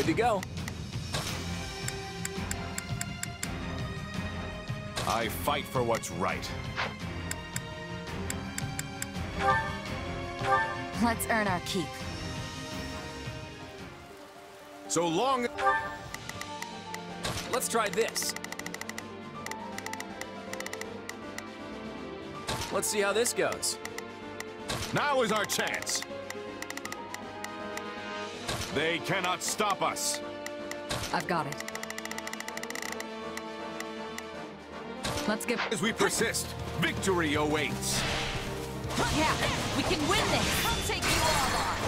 Good to go. I fight for what's right. Let's earn our keep. So long... Let's try this. Let's see how this goes. Now is our chance. They cannot stop us. I've got it. Let's get... As we persist, victory awaits. Yeah, we can win this! I'll take you all on!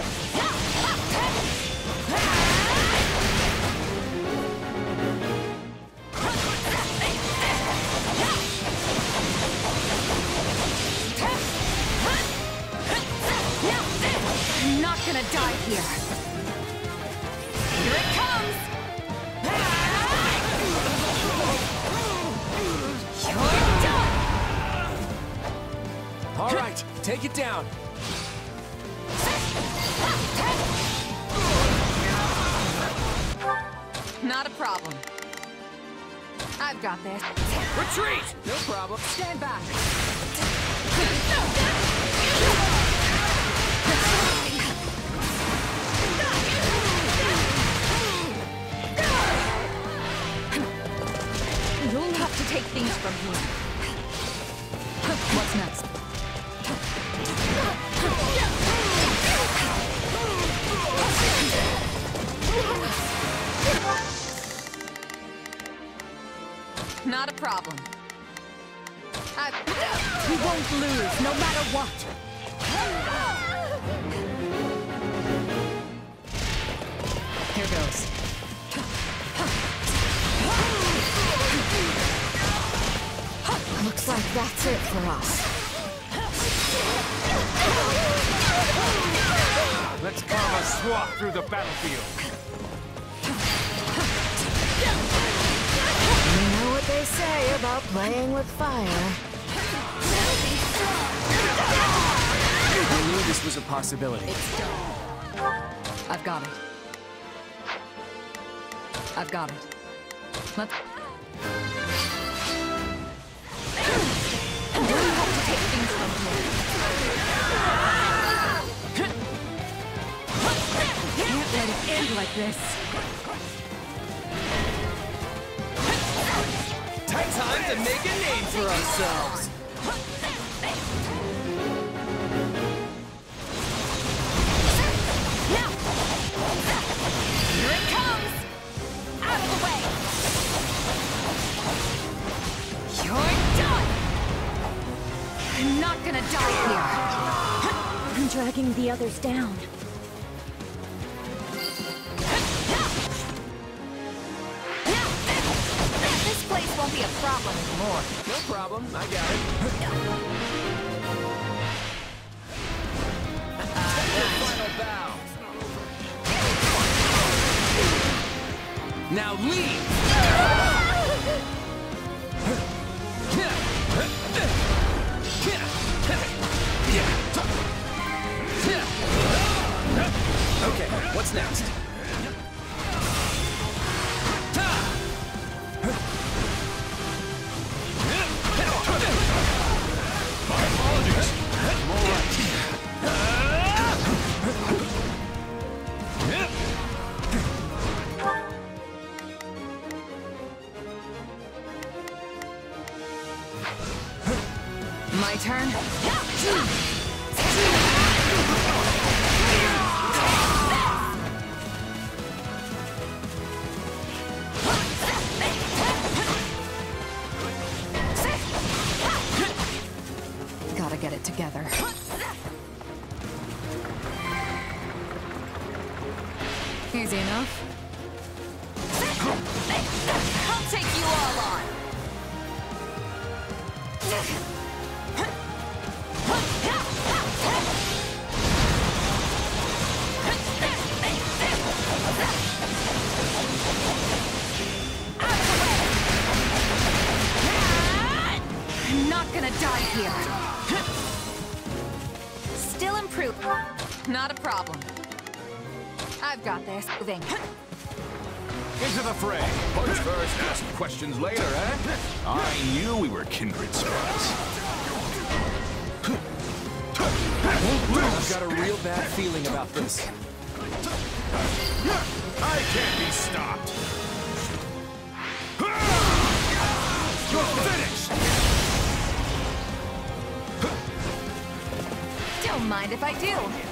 I'm not gonna die! Here take it down. Not a problem. I've got this. Retreat! No problem. Stand back. You'll have to take things from here. That's it for us. Let's carve a swath through the battlefield. You know what they say about playing with fire. I knew this was a possibility. I've got it. I've got it. Let... let like this. Time to make a name for ourselves. Now! Here it comes! Out of the way! You're done! I'm not gonna die here. I'm dragging the others down. Problem anymore. No problem. I got it. Final bow. Now leave! Moving. into the fray. Punch first, ask questions later, eh? I knew we were kindred spirits. I've got a real bad feeling about this. I can't be stopped. You're finished. Don't mind if I do.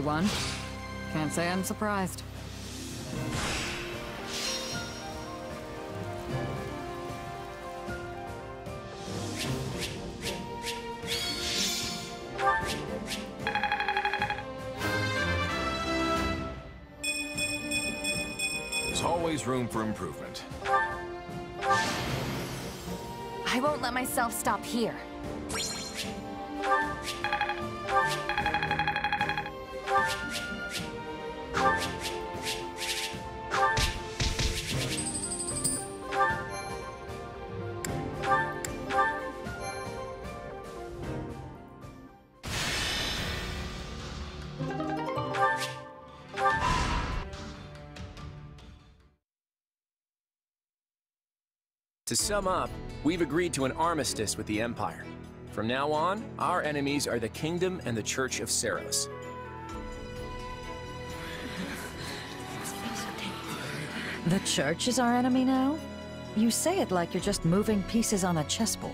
Over. We? Can't say I'm surprised. There's always room for improvement. I won't let myself stop here. Sum up, we've agreed to an armistice with the Empire. From now on, our enemies are the Kingdom and the Church of Seiros. The church is our enemy now? You say it like you're just moving pieces on a chessboard.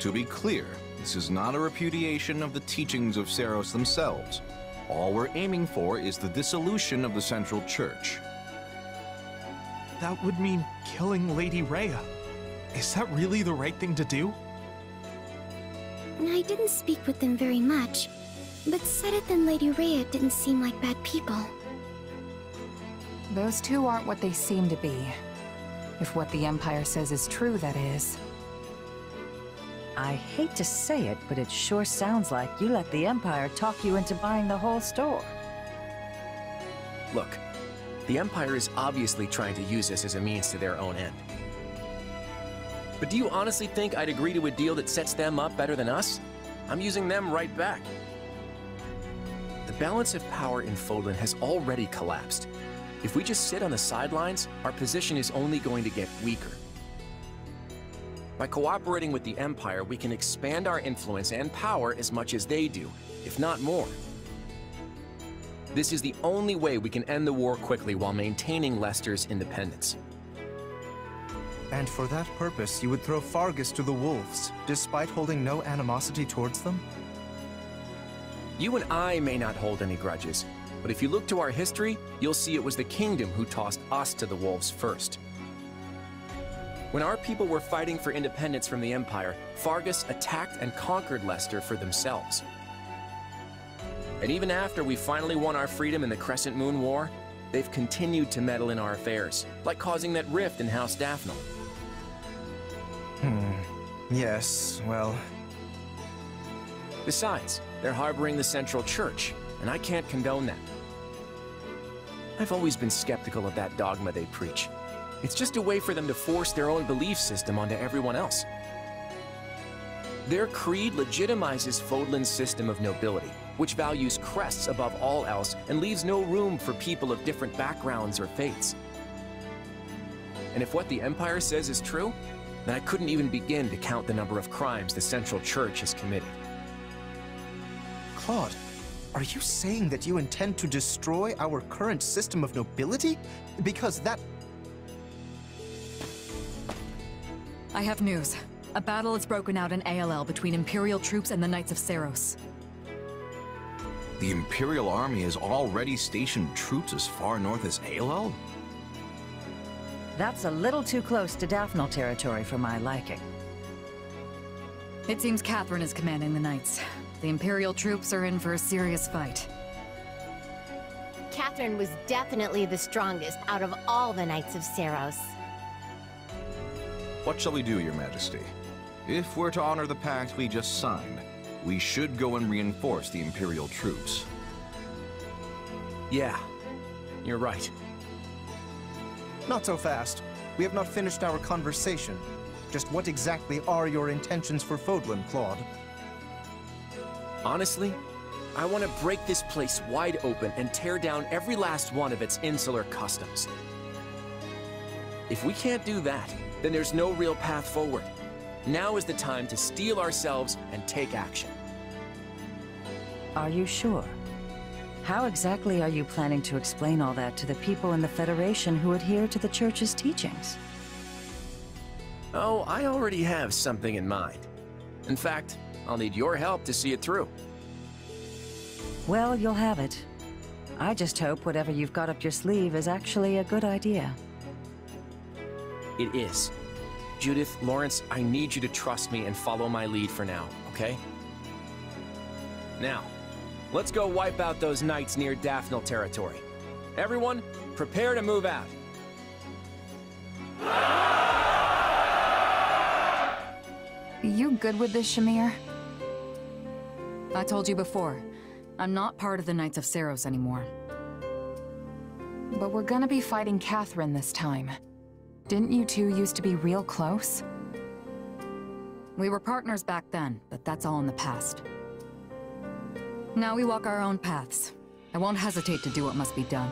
To be clear, this is not a repudiation of the teachings of Seiros themselves. All we're aiming for is the dissolution of the Central Church. That would mean killing Lady Rhea. Is that really the right thing to do? I didn't speak with them very much, but Seteth and Lady Rhea didn't seem like bad people. Those two aren't what they seem to be. If what the Empire says is true, that is. I hate to say it, but it sure sounds like you let the Empire talk you into buying the whole store. Look, the Empire is obviously trying to use us as a means to their own end. But do you honestly think I'd agree to a deal that sets them up better than us? I'm using them right back. The balance of power in Fodlan has already collapsed. If we just sit on the sidelines, our position is only going to get weaker. By cooperating with the Empire, we can expand our influence and power as much as they do, if not more. This is the only way we can end the war quickly while maintaining Leicester's independence. And for that purpose, you would throw Faerghus to the wolves, despite holding no animosity towards them? You and I may not hold any grudges, but if you look to our history, you'll see it was the kingdom who tossed us to the wolves first. When our people were fighting for independence from the Empire, Faerghus attacked and conquered Leicester for themselves. And even after we finally won our freedom in the Crescent Moon War, they've continued to meddle in our affairs, like causing that rift in House Daphnel. Hmm. Yes, well, Besides, they're harboring the Central Church, and I can't condone that. I've always been skeptical of that dogma they preach. It's just a way for them to force their own belief system onto everyone else. Their creed legitimizes Fodlan's system of nobility, which values crests above all else and leaves no room for people of different backgrounds or faiths. And if what the Empire says is true, then I couldn't even begin to count the number of crimes the Central Church has committed. Claude, are you saying that you intend to destroy our current system of nobility? Because that... I have news. A battle has broken out in Ailell between Imperial troops and the Knights of Seiros. The Imperial Army has already stationed troops as far north as Ailell? That's a little too close to Daphnel territory for my liking. It seems Catherine is commanding the Knights. The Imperial troops are in for a serious fight. Catherine was definitely the strongest out of all the Knights of Seiros. What shall we do, Your Majesty? If we're to honor the pact we just signed, we should go and reinforce the Imperial troops. Yeah, you're right. Not so fast. We have not finished our conversation. Just what exactly are your intentions for Fodlan, Claude? Honestly, I want to break this place wide open and tear down every last one of its insular customs. If we can't do that, then there's no real path forward. Now is the time to steel ourselves and take action. Are you sure? How exactly are you planning to explain all that to the people in the Federation who adhere to the Church's teachings? Oh, I already have something in mind. In fact, I'll need your help to see it through. Well, you'll have it. I just hope whatever you've got up your sleeve is actually a good idea. It is. Judith, Lorenz, I need you to trust me and follow my lead for now, okay? Now, let's go wipe out those knights near Daphnel territory. Everyone, prepare to move out. You good with this, Shamir? I told you before, I'm not part of the Knights of Seiros anymore. But we're gonna be fighting Catherine this time. Didn't you two used to be real close? We were partners back then, but that's all in the past. Now we walk our own paths. I won't hesitate to do what must be done.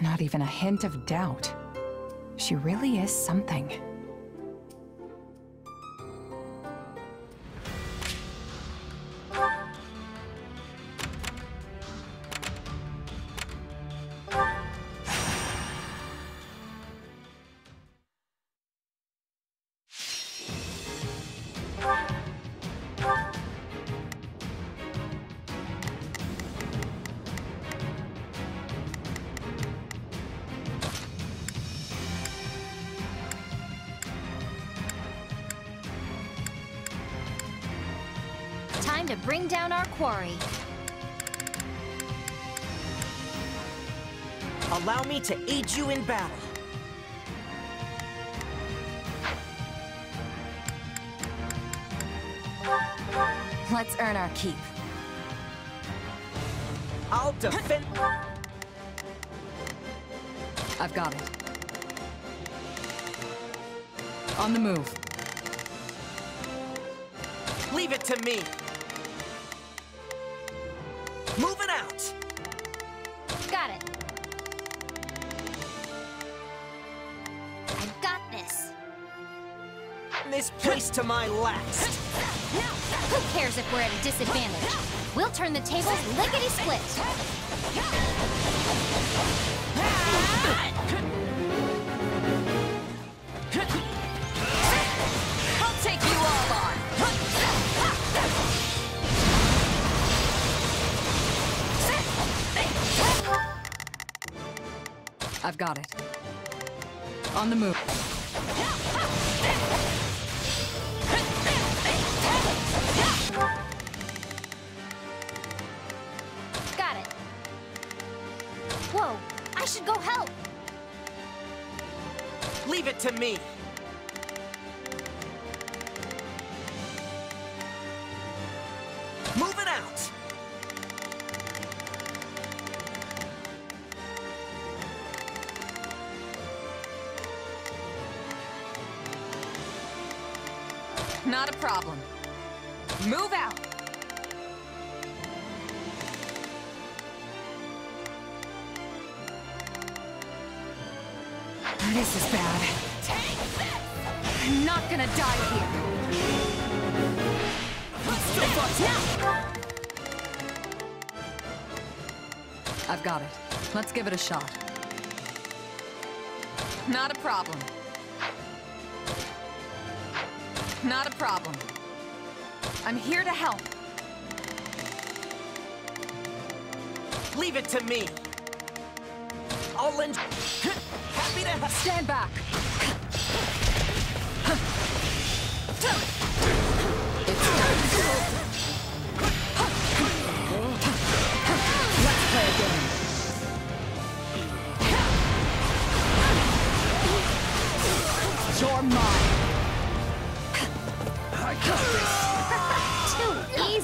Not even a hint of doubt. She really is something. Time to bring down our quarry. Allow me to aid you in battle. Let's earn our keep. I'll defend... I've got it. On the move. Leave it to me. To my last. Who cares if we're at a disadvantage? We'll turn the tables lickety-split. I'll take you all on! I've got it. On the move. Let's give it a shot. Not a problem. Not a problem. I'm here to help. Leave it to me. I'll lend. Happy to help. Stand back. It's done.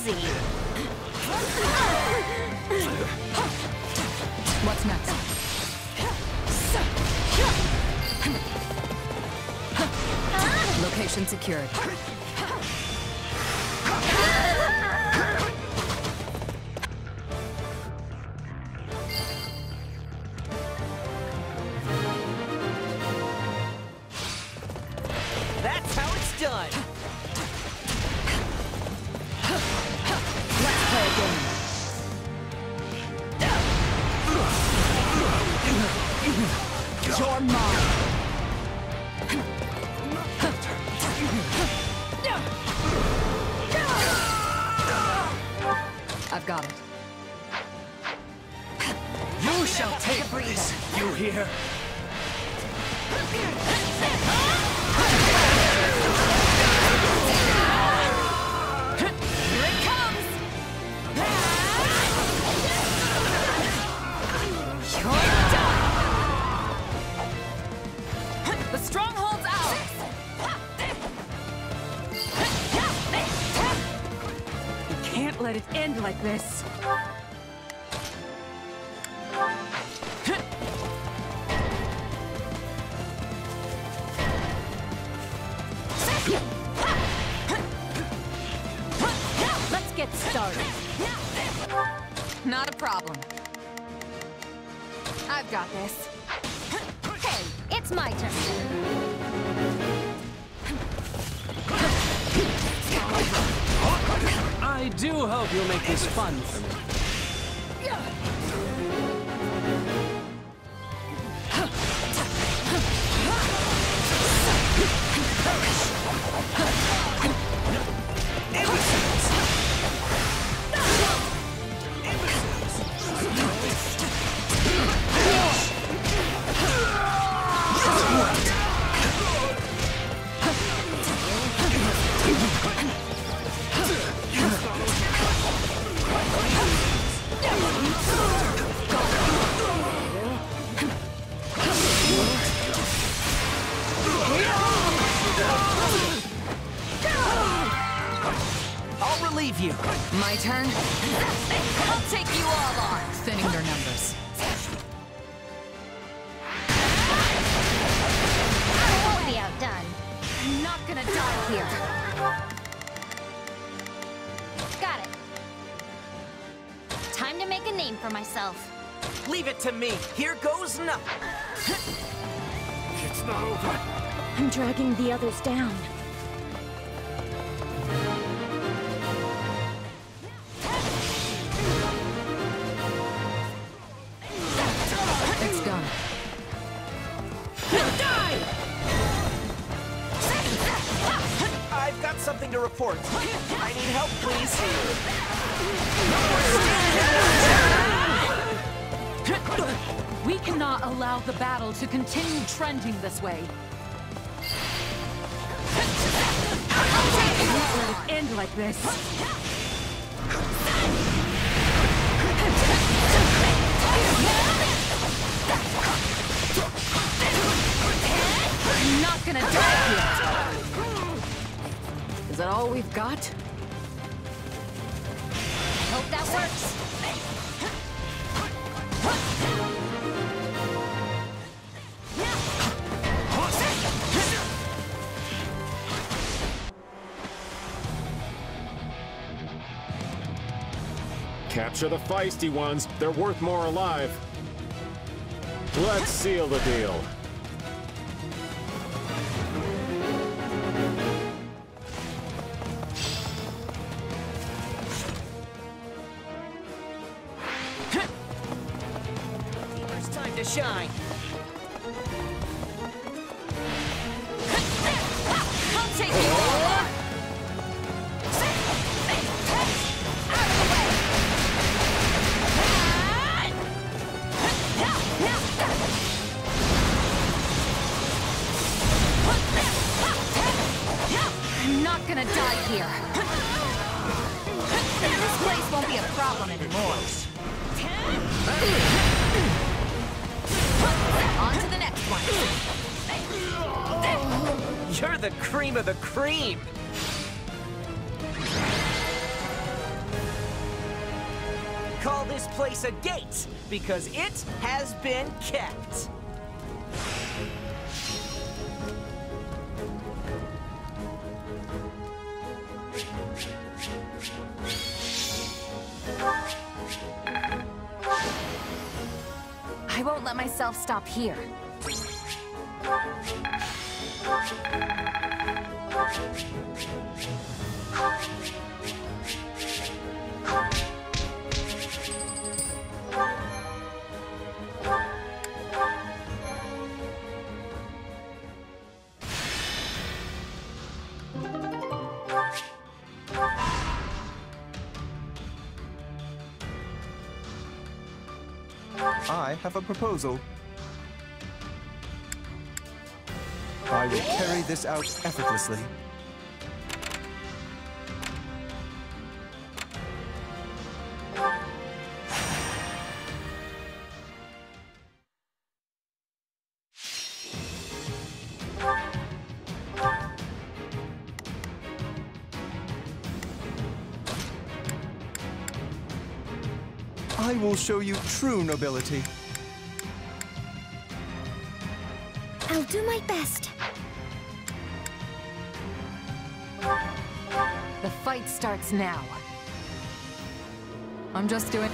Easy. What's next? Location secured. I do hope you'll make this fun Here goes. It's not over. I'm dragging the others down. Trending this way. Can't let it end like this. I'm not gonna die here. Is that all we've got? Capture the feisty ones. They're worth more alive. Let's seal the deal. Because it has been kept. I won't let myself stop here. A proposal. I will carry this out effortlessly. I will show you true nobility. Do my best. The fight starts now. I'm just doing...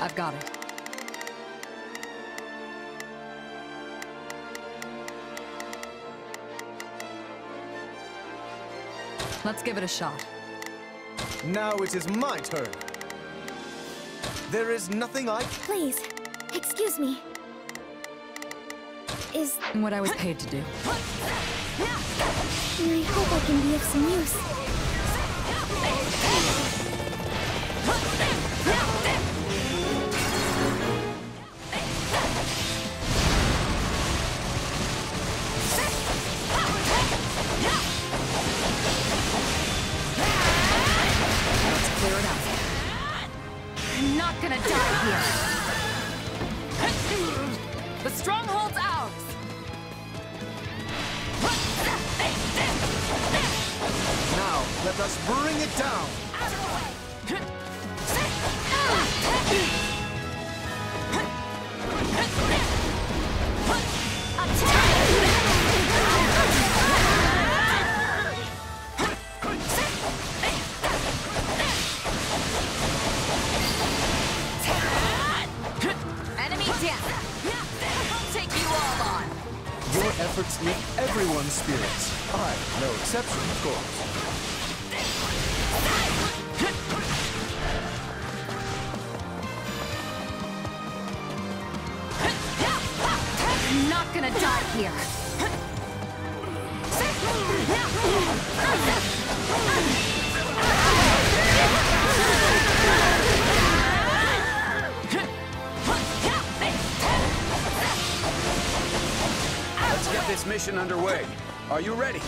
I've got it. Let's give it a shot. Now it is my turn. There is nothing I... Please, excuse me. Is... What I was paid to do. I hope I can be of some use. Mission underway. Are you ready?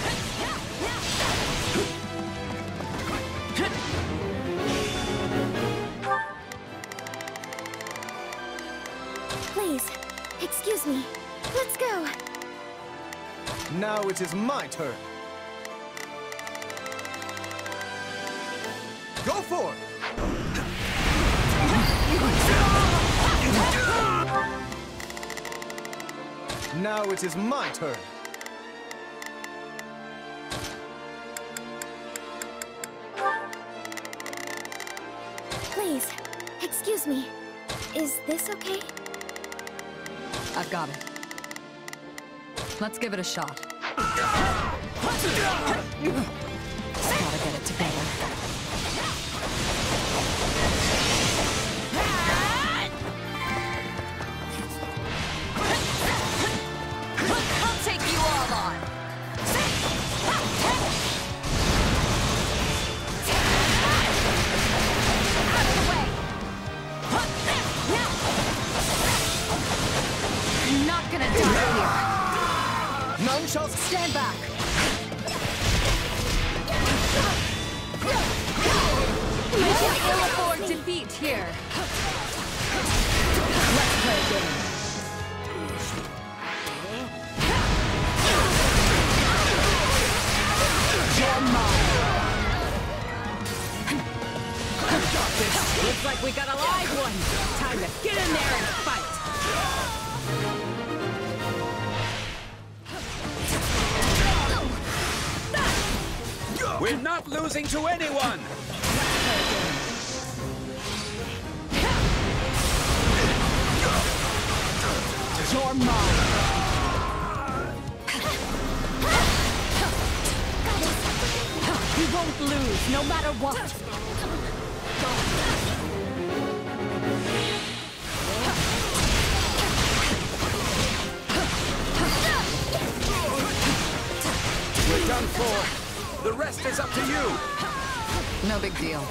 Please, excuse me. Let's go. Now it is my turn. Go for it! Now it is my turn. Is this okay? I've got it. Let's give it a shot. Gotta get it together. None shall stand back. You can ill afford defeat here. Let's play a game. Looks like we got a live one. Time to get in there and fight. We're not losing to anyone! You're mine. We won't lose, no matter what. We're done for. The rest is up to you. No big deal.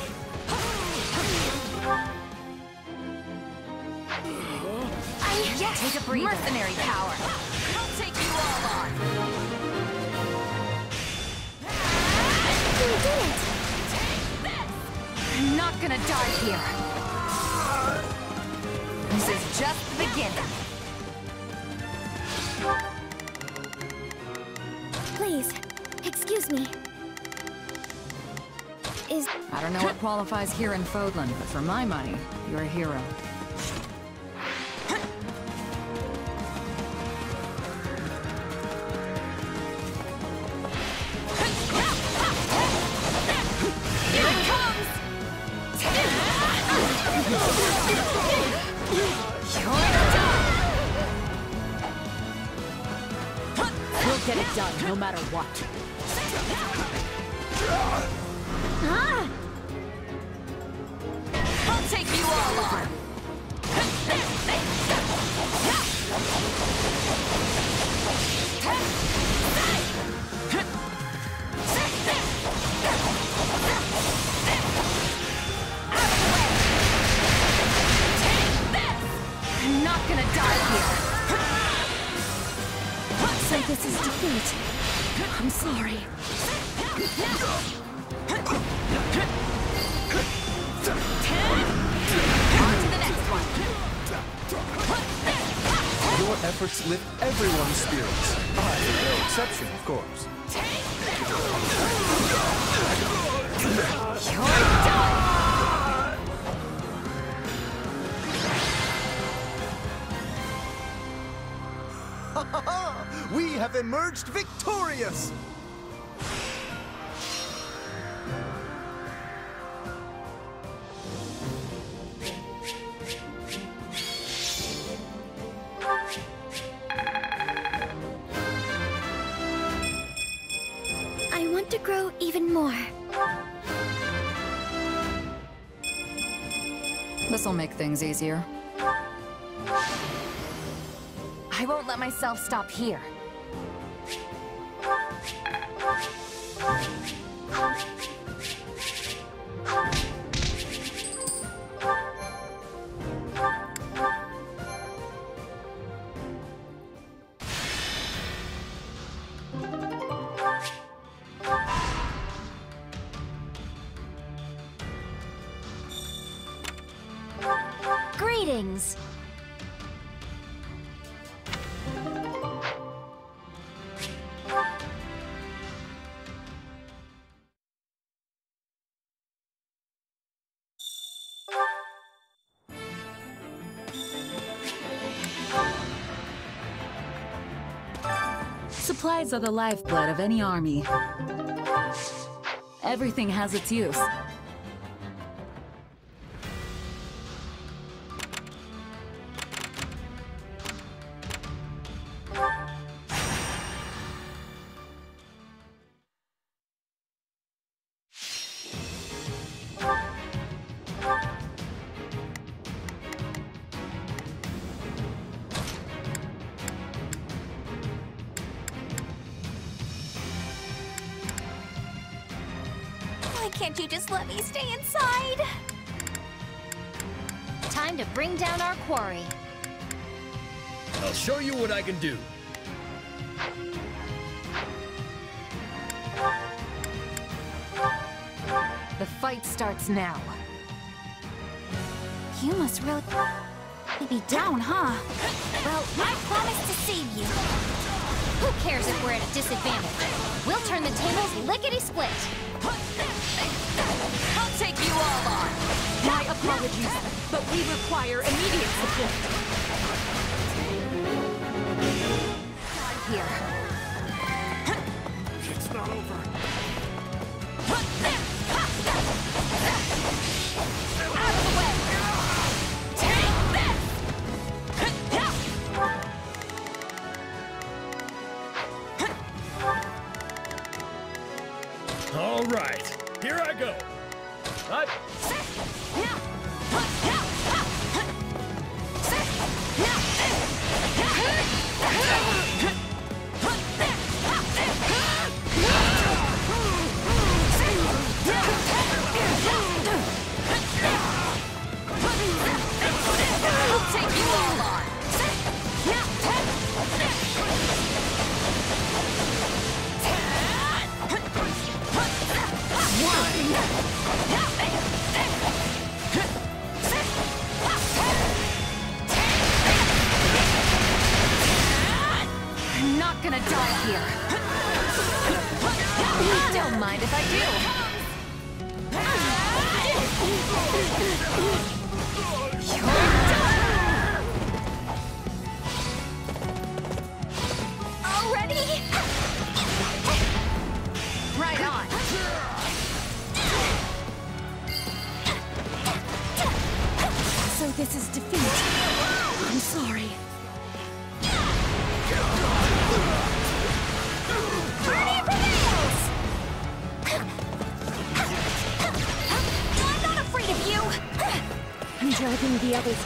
I yes, take a breather. Mercenary power. I'll take you all on. You did it! I'm not gonna die here. This is just the beginning. Please, excuse me. I don't know what qualifies here in Fodlan, but for my money, you're a hero. Emerged victorious! I want to grow even more. This'll make things easier. I won't let myself stop here. Are the lifeblood of any army. Everything has its use.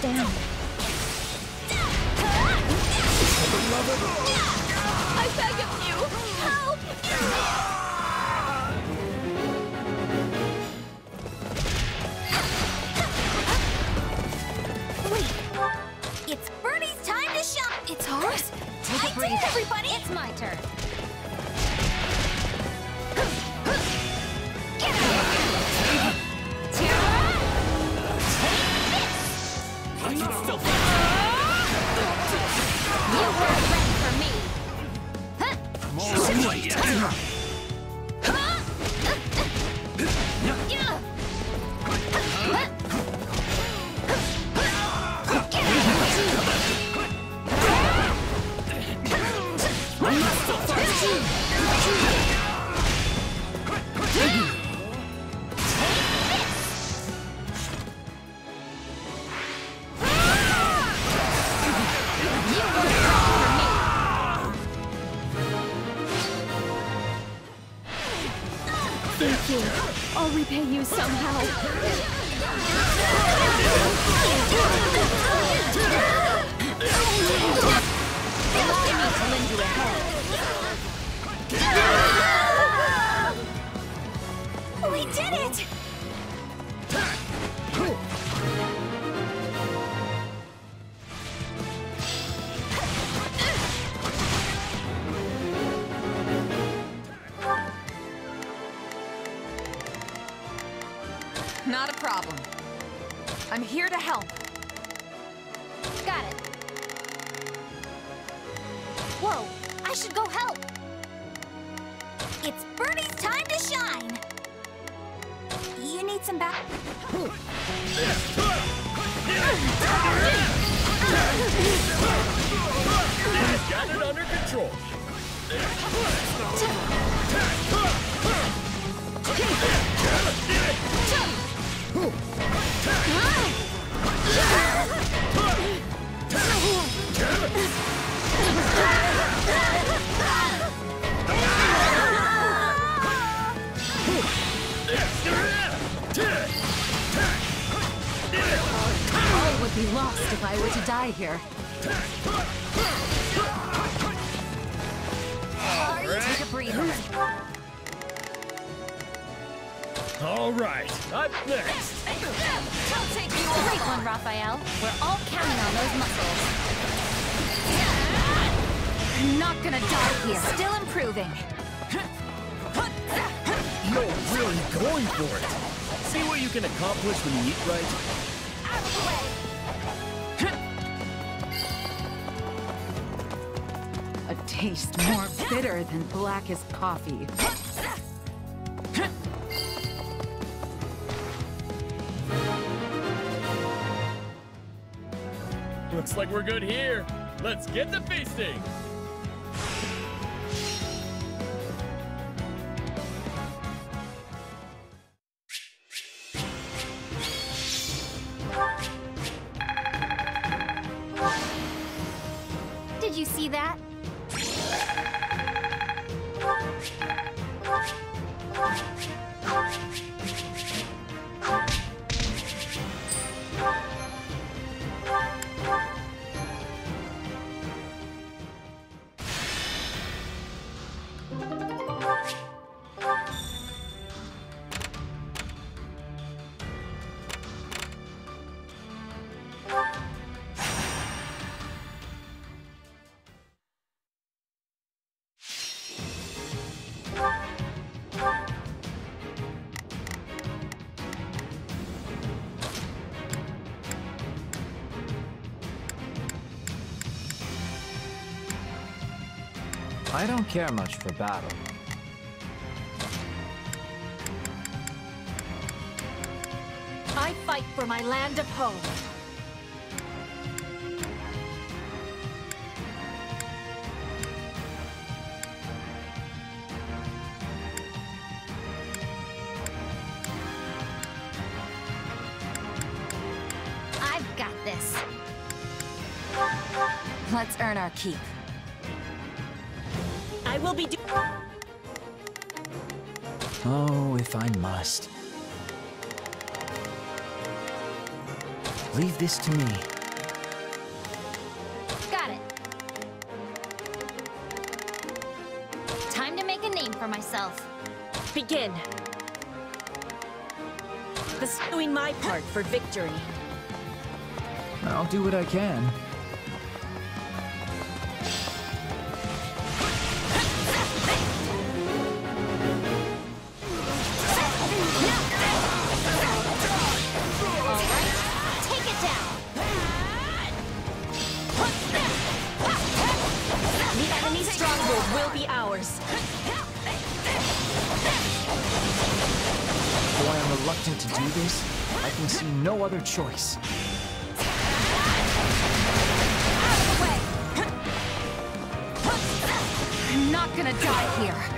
Down. つ gonna die here. Still improving. You'll really going for it. See what you can accomplish when you eat right. A taste more bitter than blackest coffee. Looks like we're good here. Let's get the feasting. Care much for battle. I fight for my land of home. I've got this. Let's earn our keep. Oh, if I must. Leave this to me. Got it. Time to make a name for myself. Begin. This doing my part for victory. I'll do what I can. Other choice. I'm not gonna die here.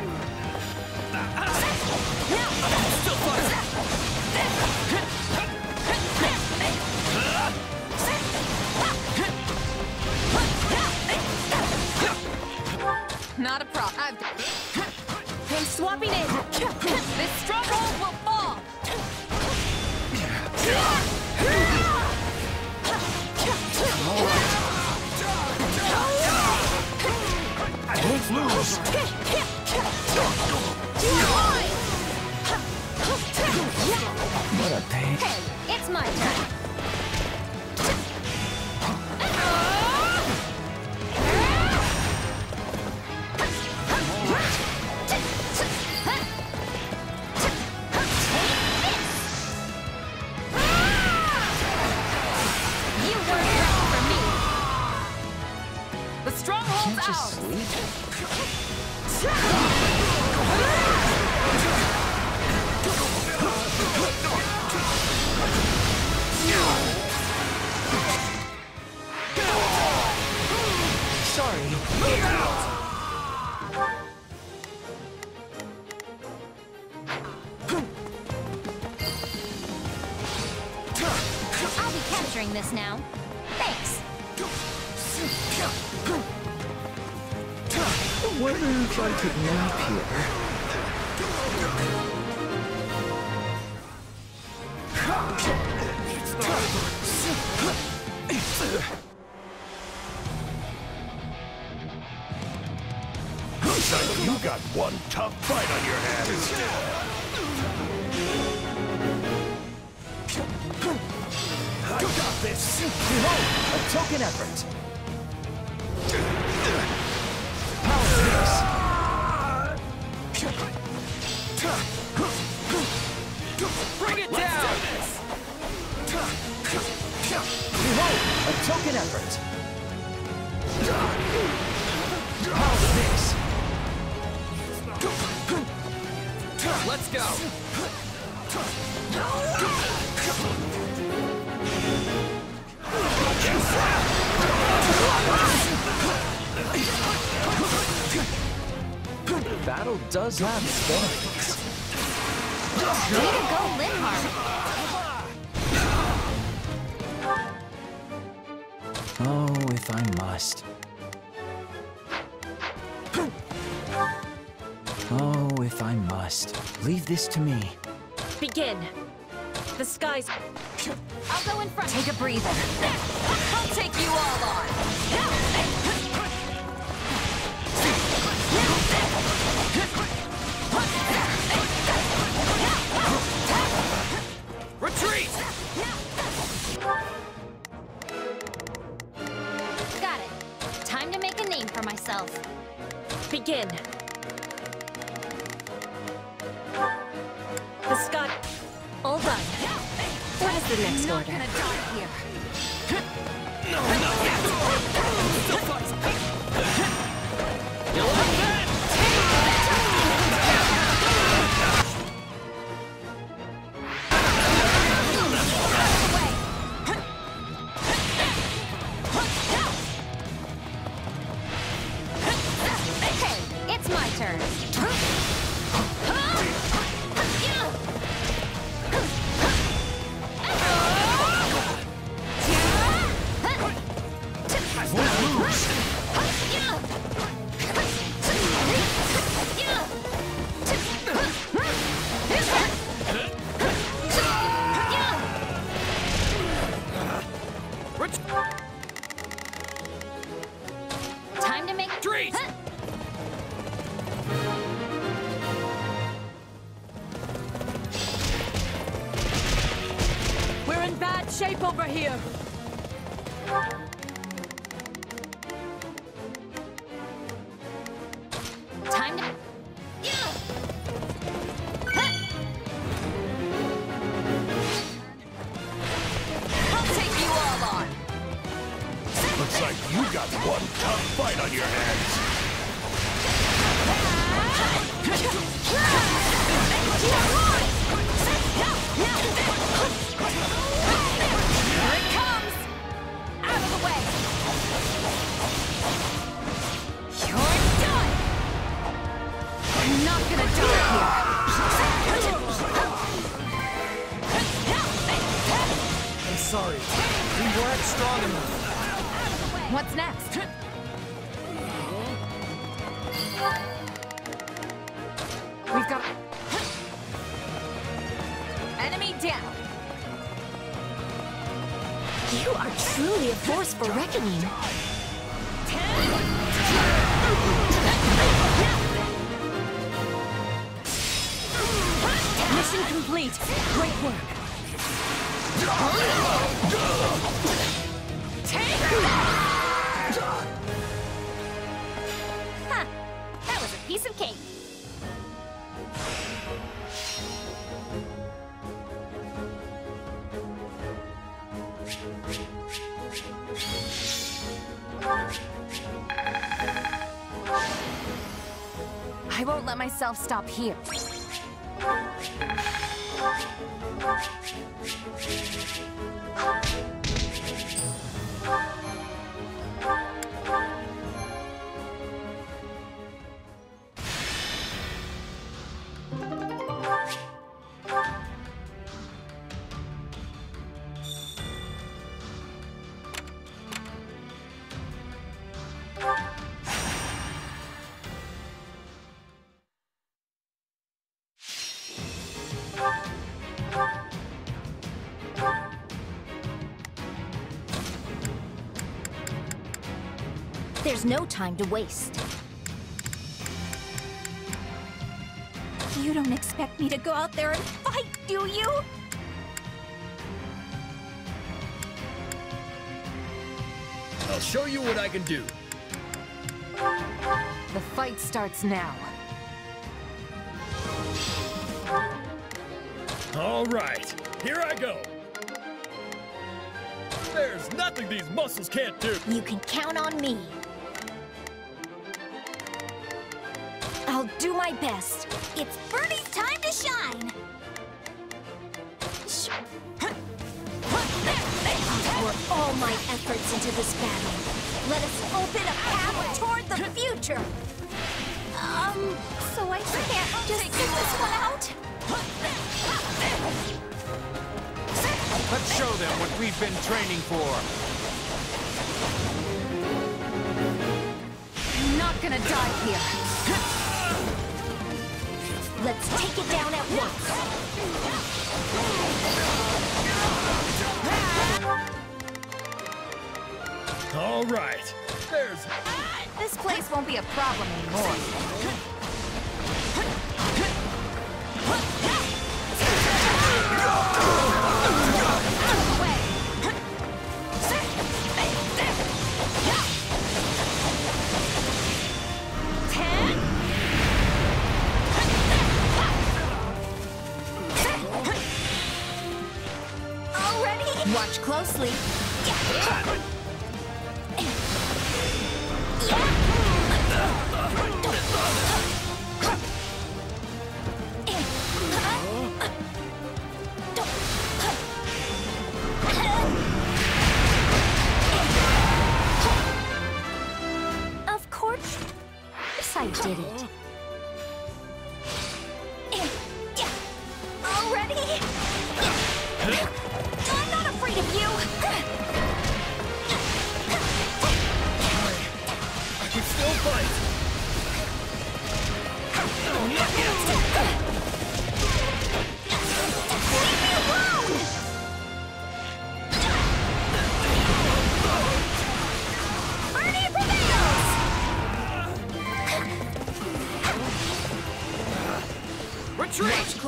Thanks. I wonder if I could nap here. Looks like you got one tough fight on your hands. I got this. Behold, a token effort. Battle does have its benefits. Way to go, Linhardt! Oh, if I must. Oh, if I must. Leave this to me. Begin. The skies. I'll go in front. Take a breather. I'll take you all on. Myself. Begin. The sky. All done. What is the next Not order? gonna die here. Hey, here. I won't let myself stop here. No time to waste. You don't expect me to go out there and fight, do you? I'll show you what I can do. The fight starts now. All right, here I go. There's nothing these muscles can't do. You can count on me. My best. It's Bernie's time to shine. Pour all my efforts into this battle. Let us open a path toward the future. Um, so I can't just sit this one out? Let's show them what we've been training for. I'm not gonna die here. Let's take it down at once. All right. There's... This place won't be a problem anymore.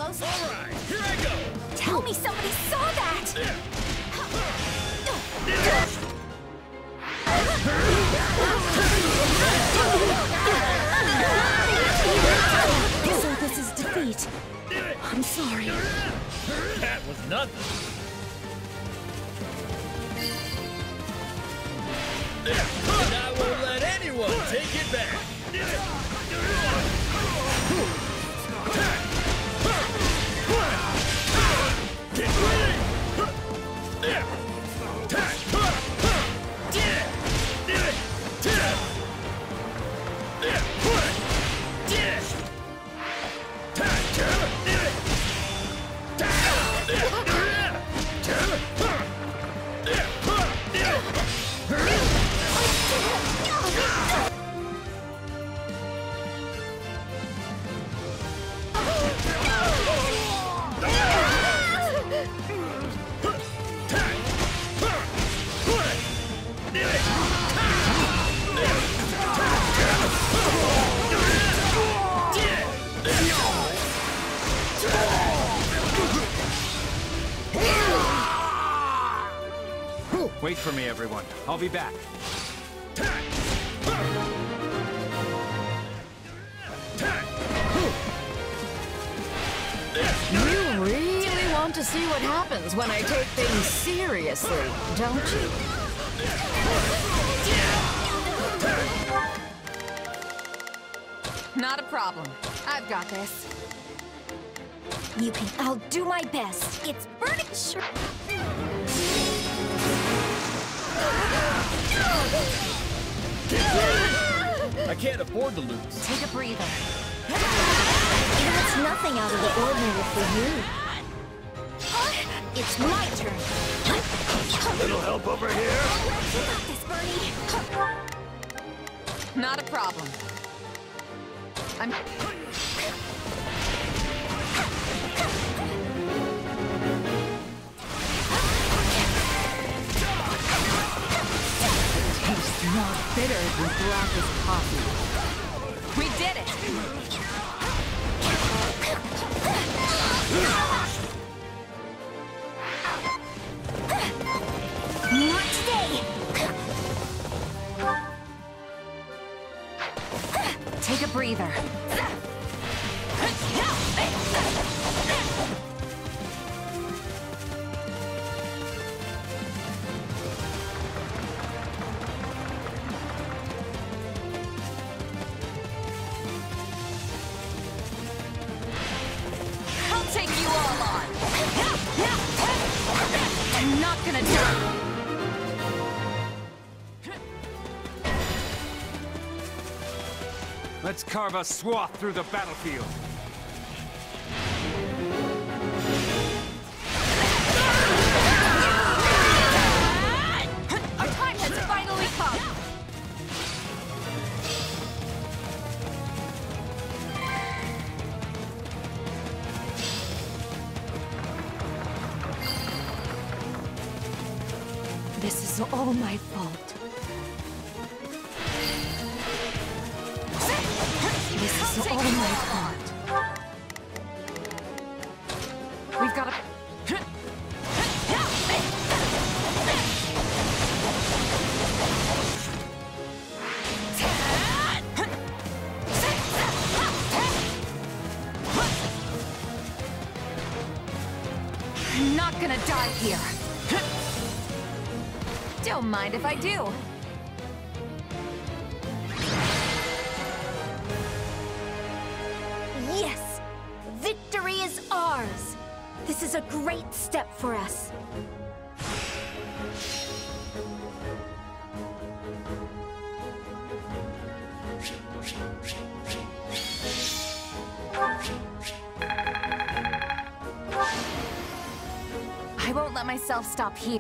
Retreat! All right, Wait for me, everyone. I'll be back. You really want to see what happens when I take things seriously, don't you? Not a problem. I've got this. You can. I'll do my best. It's burning. Sure. I can't afford to lose. Take a breather. That's nothing out of the ordinary for you. It's my turn. Little help over here? This, Bernie. Not a problem. I'm... more bitter than blackest coffee. We did it! Not today. Take a breather. Carve a swath through the battlefield. Our time has finally come! This is all my if I do. Yes! Victory is ours! This is a great step for us. I won't let myself stop here.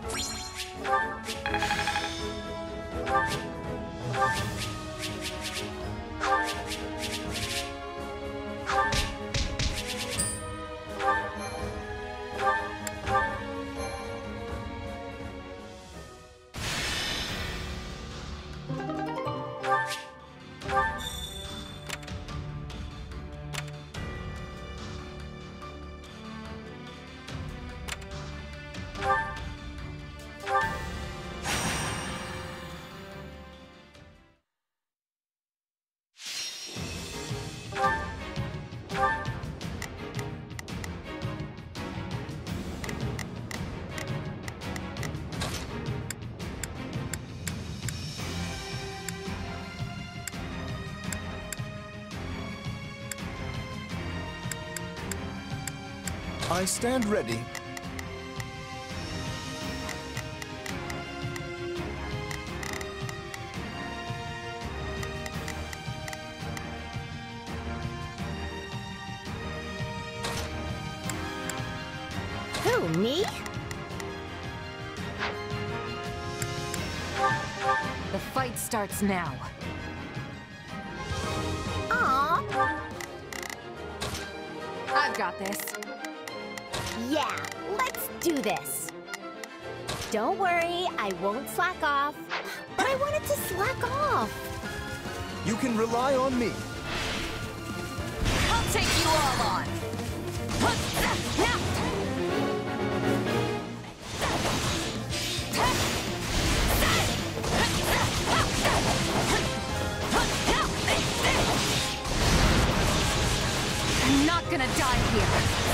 I stand ready. Who, me? The fight starts now. Aw! I've got this. Yeah, let's do this. Don't worry, I won't slack off. But I wanted to slack off. You can rely on me. I'll take you all on! I'm not gonna die here.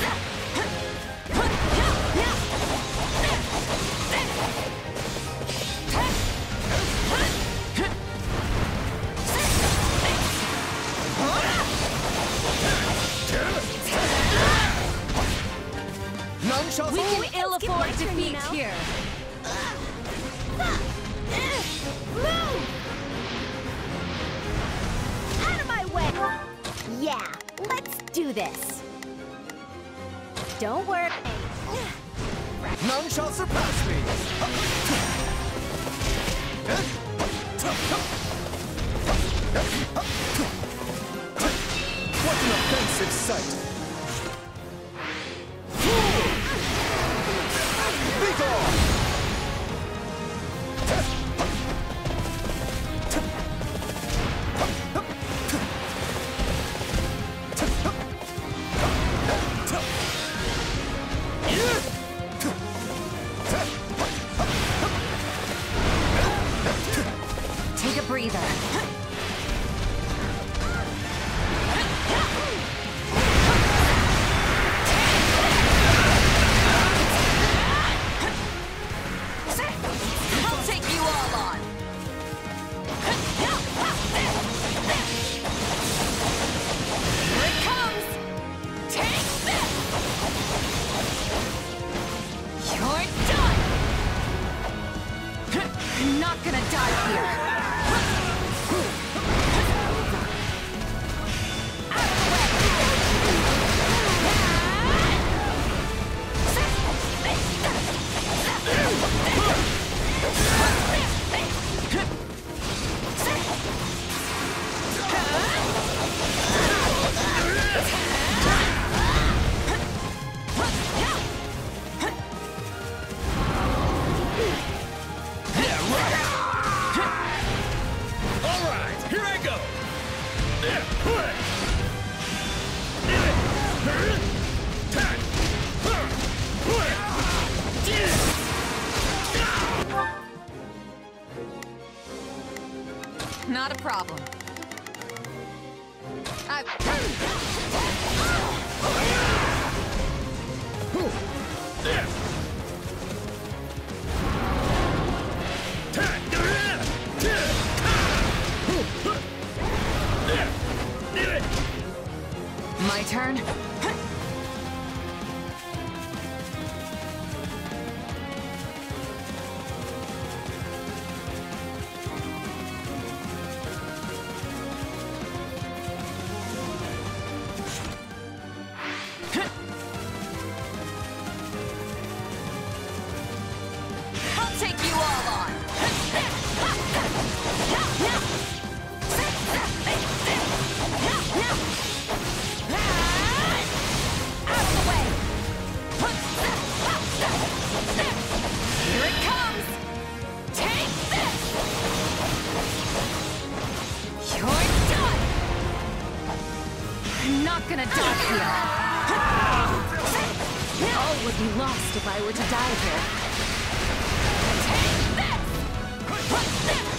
Would be lost if I were to die here. Take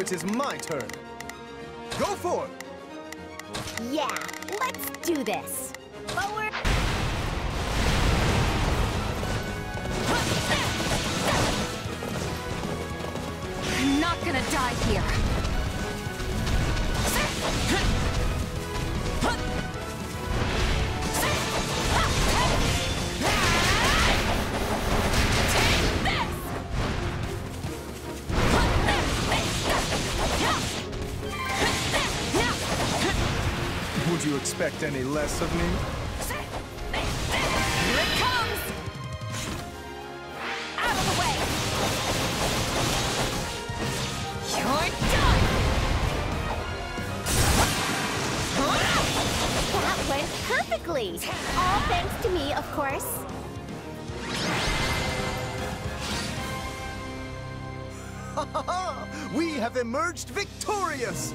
It is my turn. Would you expect any less of me? Here it comes. Out of the way. You're done. That went perfectly. All thanks to me, of course. We have emerged victorious!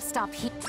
Stop here.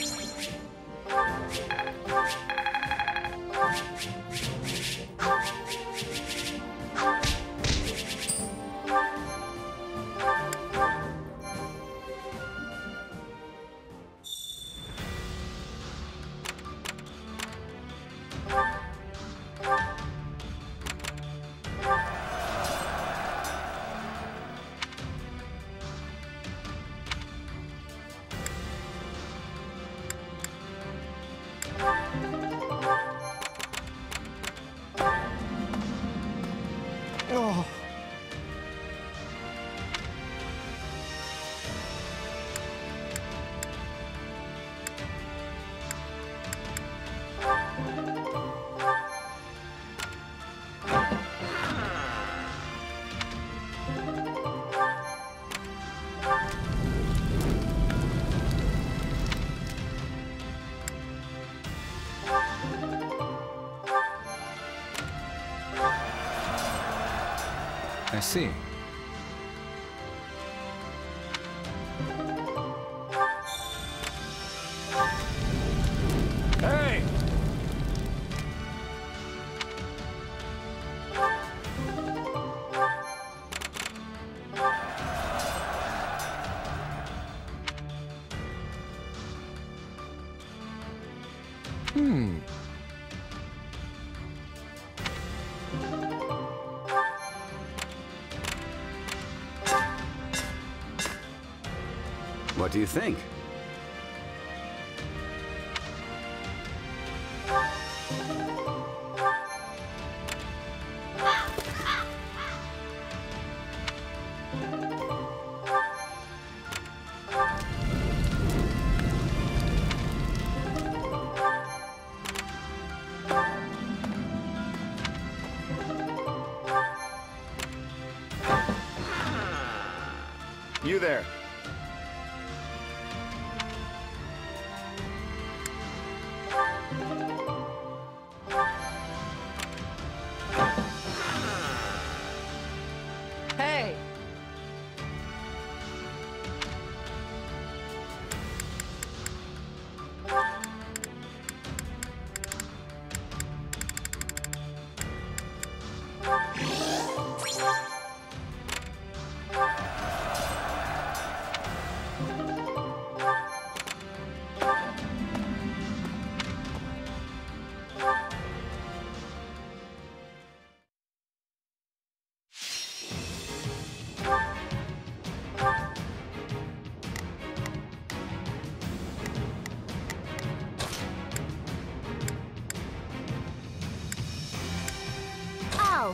Hmm. What do you think?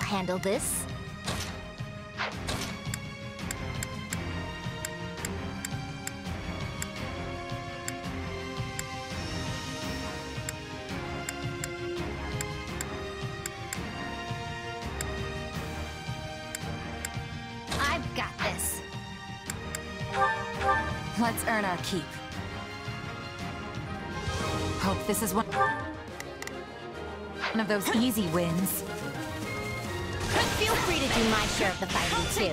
Handle this. I've got this. Let's earn our keep. Hope this is one of those easy wins. Feel free to do my share of the fighting, too.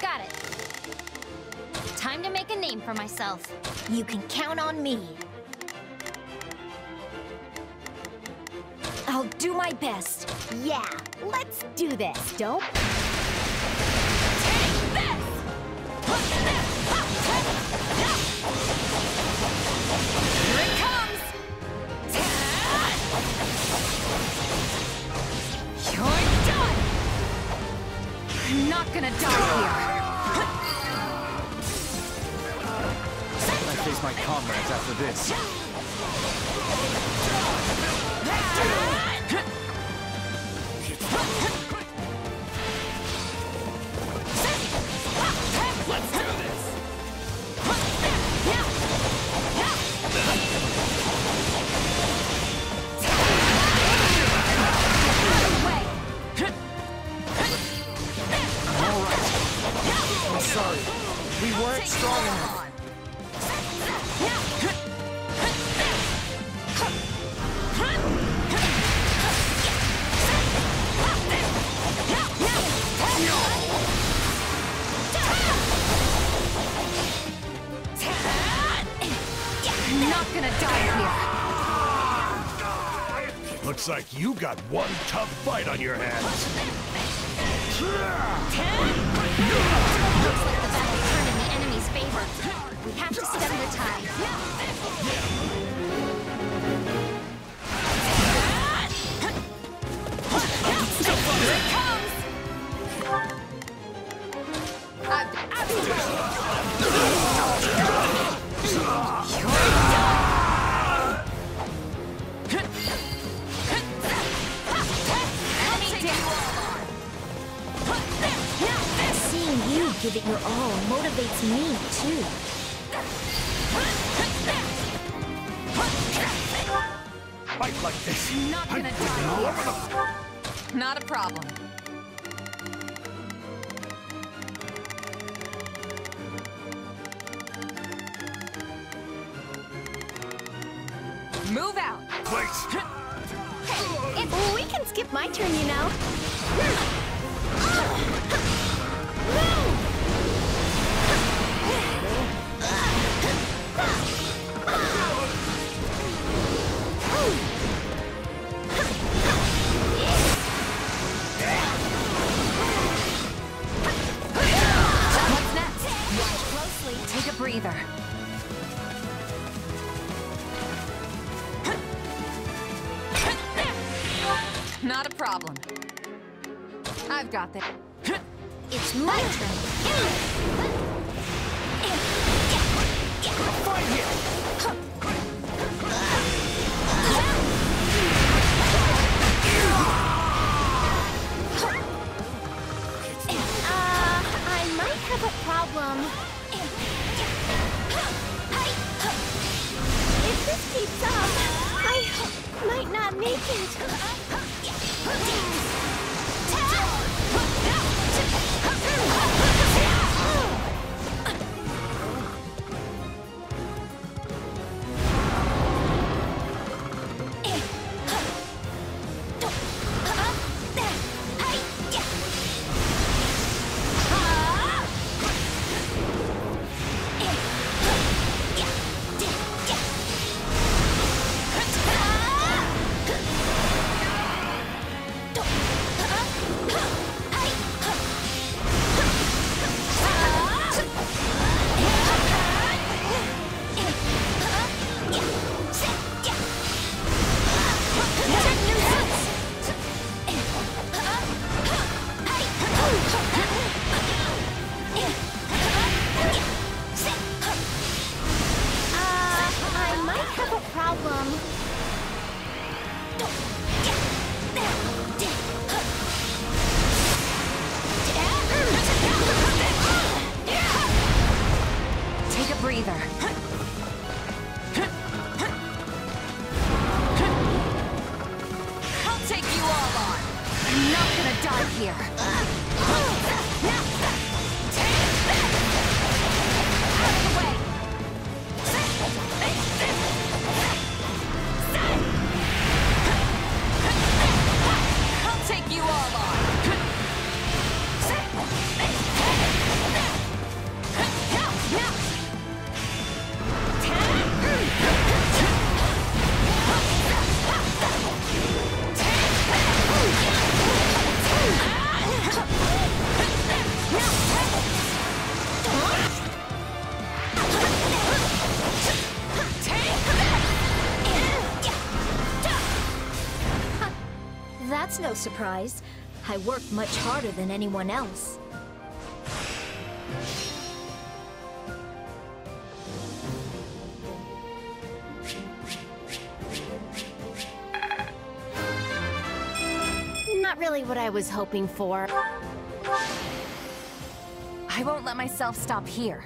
Got it. Time to make a name for myself. You can count on me. I'll do my best. Yeah, let's do this, Dope. Not gonna die here. I face my comrades after this. Sorry. We weren't strong enough. I'm not gonna die here. Looks like you got one tough fight on your hands. Not a problem. Move out! place! It, we can skip my turn, you know. Breather. Not a problem. I've got this. It's my turn. No surprise. I work much harder than anyone else. Not really what I was hoping for. I won't let myself stop here.